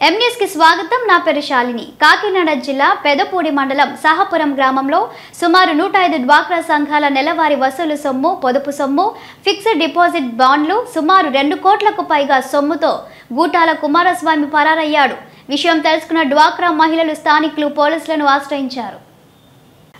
ఎంన్యూస్కి స్వాగతం. నా పేరు శాలిని. కాకినాడ జిల్లా పెదపూడి మండలం సహాపురం గ్రామంలో సుమారు నూట ఐదు డ్వాక్రా సంఘాల నెలవారీ వసూలు సొమ్ము పొదుపు సొమ్ము ఫిక్స్డ్ డిపాజిట్ బాండ్లు సుమారు రెండు కోట్లకు పైగా సొమ్ముతో గూటాల కుమారస్వామి పరారయ్యాడు. విషయం తెలుసుకున్న డ్వాక్రా మహిళలు స్థానికులు పోలీసులను ఆశ్రయించారు.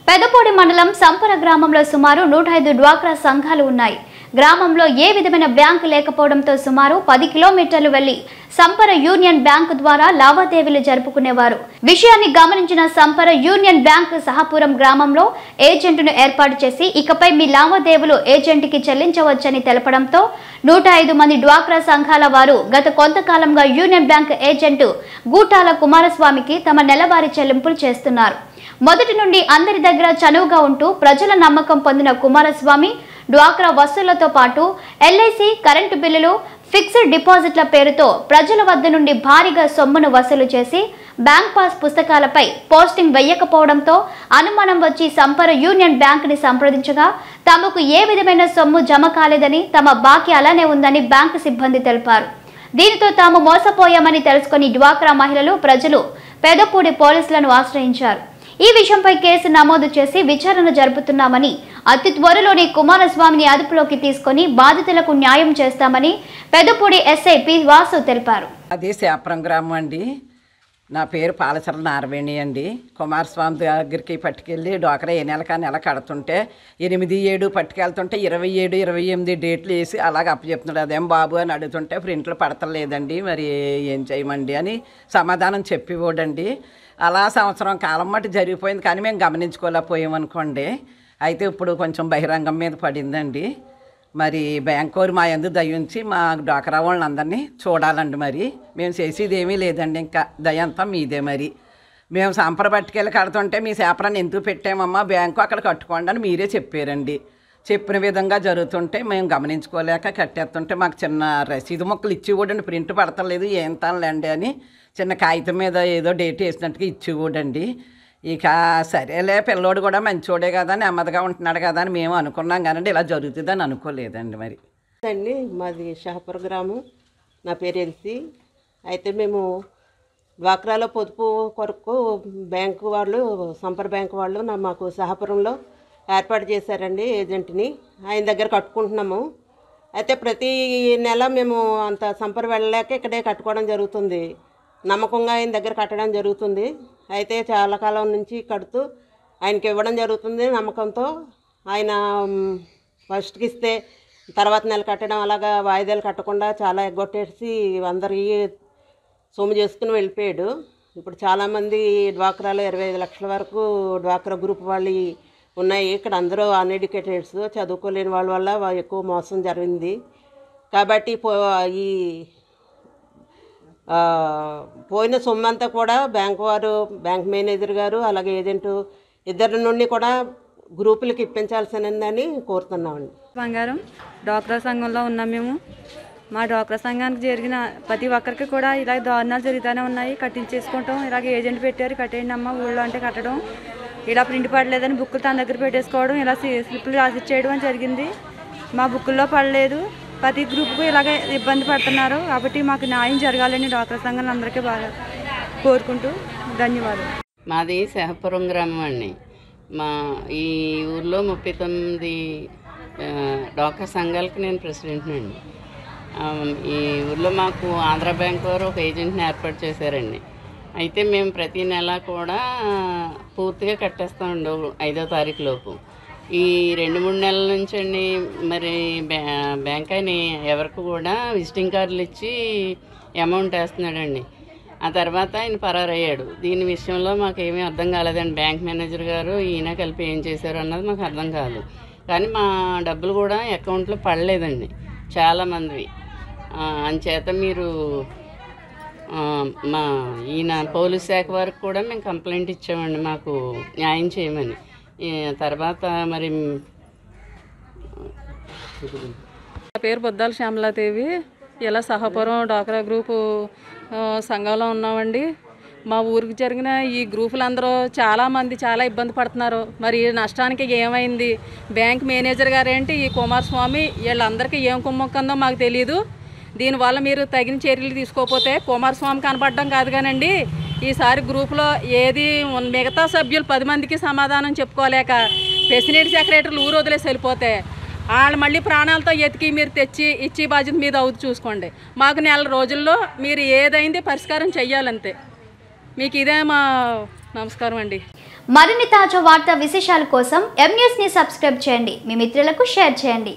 పెదపూడి మండలం సంపర గ్రామంలో సుమారు నూట ఐదు డ్వాక్రా సంఘాలు ఉన్నాయి. గ్రామంలో ఏ విధమైన బ్యాంకు లేకపోవడంతో సుమారు పది కిలోమీటర్లు వెళ్ళి సంపర యూనియన్ బ్యాంకు ద్వారా లావాదేవీలు జరుపుకునేవారు. విషయాన్ని గమనించిన సంపర యూనియన్ బ్యాంకు సహపురం గ్రామంలో ఏజెంట్ను ఏర్పాటు చేసి ఇకపై మీ లావాదేవీలు ఏజెంట్కి చెల్లించవచ్చని తెలపడంతో నూట ఐదు మంది డ్వాక్రా సంఘాల వారు గత కొంతకాలంగా యూనియన్ బ్యాంక్ ఏజెంట్ గూటాల కుమారస్వామికి తమ నెలవారీ చెల్లింపులు చేస్తున్నారు. మొదటి నుండి అందరి దగ్గర చనువుగా ఉంటూ ప్రజల నమ్మకం పొందిన కుమారస్వామి డ్వాక్రా వసూళ్ళతో పాటు ఎల్ఐసి కరెంటు బిల్లులు ఫిక్స్డ్ డిపాజిట్ల పేరుతో ప్రజల వద్ద నుండి భారీగా సొమ్మును వసూలు చేసి బ్యాంక్ పాస్ పుస్తకాలపై పోస్టింగ్ వేయకపోవడంతో అనుమానం వచ్చి సంపర యూనియన్ బ్యాంకుని సంప్రదించగా తమకు ఏ విధమైన సొమ్ము జమ కాలేదని తమ బాకీ అలానే ఉందని బ్యాంకు సిబ్బంది తెలిపారు. దీనితో తాము మోసపోయామని తెలుసుకుని డ్వాక్రా మహిళలు ప్రజలు పెదపూడి పోలీసులను ఆశ్రయించారు. ఈ విషయంపై కేసు నమోదు చేసి విచారణ జరుపుతున్నామని అతి త్వరలోనే కుమారస్వామిని అదుపులోకి తీసుకొని బాధితులకు న్యాయం చేస్తామని పెదపూడి ఎస్ఐ పి వాసు తెలిపారు. అది శాపురం గ్రామం అండి. నా పేరు పాలసర నారవేణి అండి. కుమారస్వామి దగ్గరికి పట్టుకెళ్ళి డోకరా ఏ నెల కా నెల కడుతుంటే ఎనిమిది ఏడు పట్టుకెళ్తుంటే ఇరవై ఏడు ఇరవై ఎనిమిది డేట్లు వేసి అలాగ అప్పచెప్తున్నాడు. అదేం బాబు అని అడుగుతుంటే ప్రింట్లు పడతలేదండి మరి ఏం చేయమండి అని సమాధానం చెప్పివోడండి అలా సంవత్సరం కాలం మటు జరిగిపోయింది కానీ మేము గమనించుకోలేకపోయామనుకోండి. అయితే ఇప్పుడు కొంచెం బహిరంగం మీద పడిందండి. మరి బ్యాంకోరు మా ఎందు దయ ఉంచి మా డ్వాకరా వాళ్ళని అందరినీ చూడాలండి మరి. మేము చేసేది ఏమీ లేదండి ఇంకా. దయ అంతా మీదే మరి. మేము సంపర పట్టుకెళ్ళి కడుతుంటే మీ సేపరాన్ని ఎందుకు పెట్టామమ్మా? బ్యాంకు అక్కడ కట్టుకోండి అని మీరే చెప్పారండి. చెప్పిన విధంగా జరుగుతుంటే మేము గమనించుకోలేక కట్టేస్తుంటే మాకు చిన్న రసీదు మొక్కలు ఇచ్చి కూడా ప్రింట్ పడతలేదు ఏం తానులేండి అని చిన్న కాగితం మీద ఏదో డేట్ వేసినట్టుగా ఇచ్చి కూడండి ఇక సరేలే పిల్లోడు కూడా మంచోడే కదా నెమ్మదిగా ఉంటున్నాడు కదా అని మేము అనుకున్నాం కానీ ఇలా జరుగుతుందని అనుకోలేదండి మరి. అండి మాది షాపూర్ గ్రామం. నా పేరు ఎల్సి. అయితే మేము డ్వాక్రాలో పొదుపు కొరకు బ్యాంకు వాళ్ళు సంపర్ బ్యాంకు వాళ్ళు నా మాకు సహాపురంలో ఏర్పాటు చేశారండి ఏజెంట్ని. ఆయన దగ్గర కట్టుకుంటున్నాము. అయితే ప్రతి నెల మేము అంత సంపర్ వెళ్ళలేక ఇక్కడే కట్టుకోవడం జరుగుతుంది. నమ్మకంగా ఆయన దగ్గర కట్టడం జరుగుతుంది. అయితే చాలా కాలం నుంచి కడుతూ ఆయనకి ఇవ్వడం జరుగుతుంది నమ్మకంతో. ఆయన ఫస్ట్కి ఇస్తే తర్వాత నెల కట్టడం అలాగా వాయిదాలు కట్టకుండా చాలా ఎగ్గొట్టేసి అందరి సొమ్ము చేసుకుని వెళ్ళిపోయాడు. ఇప్పుడు చాలామంది డ్వాక్రాలో ఇరవై ఐదు లక్షల వరకు డ్వాక్రా గ్రూప్ వాళ్ళు ఉన్నాయి. ఇక్కడ అందరూ అన్ఎడ్యుకేటెడ్స్ చదువుకోలేని వాళ్ళ వల్ల ఎక్కువ మోసం జరిగింది. కాబట్టి పో ఈ పోయిన సొమ్ము అంతా కూడా బ్యాంక్ వారు బ్యాంక్ మేనేజర్ గారు అలాగే ఏజెంటు ఇద్దరి నుండి కూడా గ్రూపులకు ఇప్పించాల్సినదని కోరుతున్నామండి. బంగారం డ్వాక్రా సంఘంలో ఉన్నాం మేము. మా డ్వాక్రా సంఘానికి జరిగిన ప్రతి ఒక్కరికి కూడా ఇలా దారుణాలు జరుగుతూనే ఉన్నాయి. కట్టించేసుకుంటాం ఇలాగ ఏజెంట్ పెట్టారు కట్టేయండి అమ్మ ఊళ్ళో అంటే కట్టడం. ఇలా ప్రింట్ పడలేదని బుక్కులు తన దగ్గర పెట్టేసుకోవడం ఇలా సి- స్లిప్లు రాసిచ్చేయడం అని జరిగింది. మా బుక్కుల్లో పడలేదు. ప్రతి గ్రూప్కు ఇలాగే ఇబ్బంది పడుతున్నారు. కాబట్టి మాకు న్యాయం జరగాలని డాక్టర్ సంఘం అందరికీ బాగా కోరుకుంటూ ధన్యవాదాలు. మాది శహపురం గ్రామం అండి. మా ఈ ఊర్లో ముప్పై తొమ్మిది డాక్టర్ సంఘాలకు నేను ప్రెసిడెంట్ని అండి. ఈ ఊర్లో మాకు ఆంధ్ర బ్యాంక్ వారు ఒక ఏజెంట్ని ఏర్పాటు చేశారండి. అయితే మేము ప్రతి నెల కూడా పూర్తిగా కట్టేస్తామండి ఐదో తారీఖు లోపు. ఈ రెండు మూడు నెలల నుంచి అండి మరి బ్యాంక్ అని ఎవరికి కూడా విజిటింగ్ కార్డులు ఇచ్చి అమౌంట్ వేస్తున్నాడండి. ఆ తర్వాత ఆయన పరారయ్యాడు. దీని విషయంలో మాకు ఏమీ అర్థం కాలేదండి. బ్యాంక్ మేనేజర్ గారు ఈయన కలిపి ఏం చేశారు అన్నది మాకు అర్థం కాదు. కానీ మా డబ్బులు కూడా అకౌంట్లో పడలేదండి. చాలామందివి అంచేత మీరు మా ఈయన పోలీస్ శాఖ వారికి కూడా మేము కంప్లైంట్ ఇచ్చామండి మాకు న్యాయం చేయమని. తర్వాత మరి నా పేరు బొద్దాల శ్యామలాదేవి. ఇలా సహపురం డాక్రా గ్రూపు సంఘంలో ఉన్నామండి. మా ఊరికి జరిగిన ఈ గ్రూపులందరూ చాలామంది చాలా ఇబ్బంది పడుతున్నారు. మరి నష్టానికి ఏమైంది? బ్యాంక్ మేనేజర్ గారేంటి? ఈ కుమారస్వామి వీళ్ళందరికీ ఏం కుమ్మక్కందో మాకు తెలియదు దీనివల్ల మీరు తగిన చర్యలు తీసుకోకపోతే కుమారస్వామి కనపడడం కాదు కానండి. ఈసారి గ్రూప్లో ఏది మిగతా సభ్యులు పది మందికి సమాధానం చెప్పుకోలేక ప్రెసిడెంట్ సెక్రటరీలు ఊరు వదిలేసి వెళ్ళిపోతే వాళ్ళు మళ్ళీ ప్రాణాలతో ఎతికి మీరు తెచ్చి ఇచ్చి బాధ్యత మీద అవుతు చూసుకోండి. మాకు నెల రోజుల్లో మీరు ఏదైంది పరిష్కారం చెయ్యాలంతే. మీకు ఇదే మా నమస్కారం అండి. మరిన్ని తాజా వార్తా విశేషాల కోసం ఎం సబ్స్క్రైబ్ చేయండి. మీ మిత్రులకు షేర్ చేయండి.